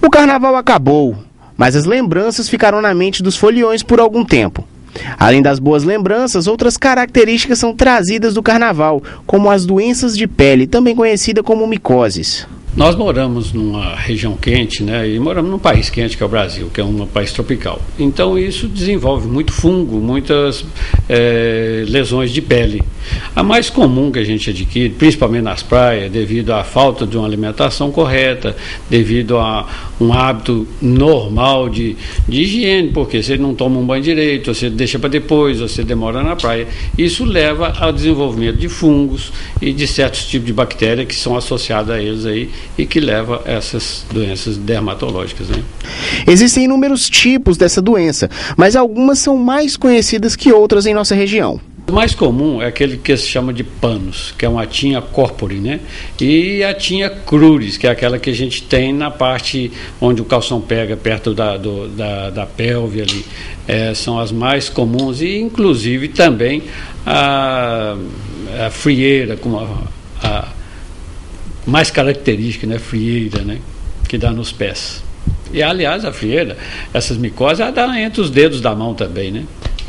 O carnaval acabou, mas as lembranças ficaram na mente dos foliões por algum tempo. Além das boas lembranças, outras características são trazidas do carnaval, como as doenças de pele, também conhecida como micoses. Nós moramos numa região quente, né? E moramos num país quente que é o Brasil, que é um país tropical. Então isso desenvolve muito fungo, muitas é, lesões de pele. A mais comum que a gente adquire, principalmente nas praias, devido à falta de uma alimentação correta, devido a um hábito normal de, de higiene, porque você não toma um banho direito, você deixa para depois, você demora na praia. Isso leva ao desenvolvimento de fungos e de certos tipos de bactérias que são associadas a eles aí e que leva a essas doenças dermatológicas. Né? Existem inúmeros tipos dessa doença, mas algumas são mais conhecidas que outras em nossa região. O mais comum é aquele que se chama de panos, que é uma tinha corpore, né? E a tinha cruris, que é aquela que a gente tem na parte onde o calção pega, perto da, do, da, da pelve ali. É, são as mais comuns e, inclusive, também a, a frieira, como a, a mais característica, né? Frieira, né? Que dá nos pés. E, aliás, a frieira, essas micoses, ela dá entre os dedos da mão também, né?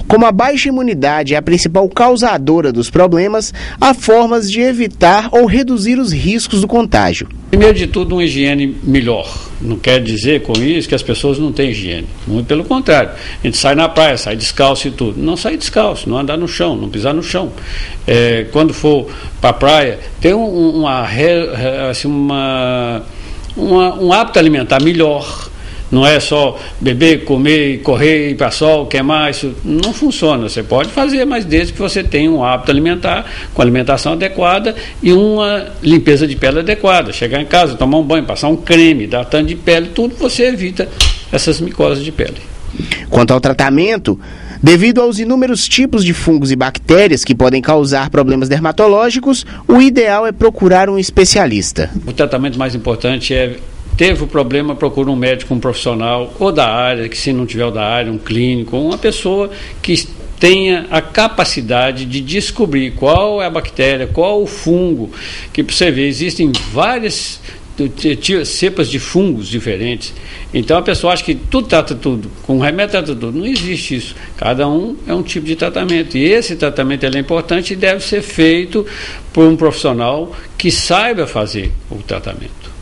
Como a baixa imunidade é a principal causadora dos problemas, há formas de evitar ou reduzir os riscos do contágio. Primeiro de tudo, uma higiene melhor. Não quer dizer com isso que as pessoas não têm higiene. Muito pelo contrário. A gente sai na praia, sai descalço e tudo. Não sair descalço, não andar no chão, não pisar no chão. É, quando for para a praia, ter um, uma, assim, uma, uma, um hábito alimentar melhor não é só beber, comer, correr, ir para sol, queimar, isso não funciona. Você pode fazer, mas desde que você tenha um hábito alimentar, com alimentação adequada e uma limpeza de pele adequada. Chegar em casa, tomar um banho, passar um creme, hidratante de pele, tudo você evita essas micoses de pele. Quanto ao tratamento, Devido aos inúmeros tipos de fungos e bactérias que podem causar problemas dermatológicos, o ideal é procurar um especialista. O tratamento mais importante é teve o problema, procura um médico, um profissional, ou da área, que se não tiver o da área, um clínico, uma pessoa que tenha a capacidade de descobrir qual é a bactéria, qual o fungo, que para você ver, existem várias cepas de fungos diferentes. Então a pessoa acha que tudo trata tudo, com remédio trata tudo. Não existe isso. Cada um é um tipo de tratamento. E esse tratamento é importante e deve ser feito por um profissional que saiba fazer o tratamento.